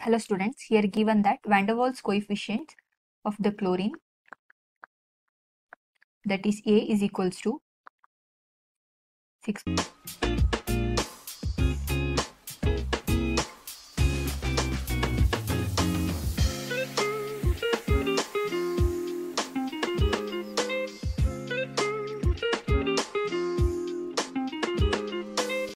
Hello students, here given that van der Waals coefficient of the chlorine that is A is equals to 6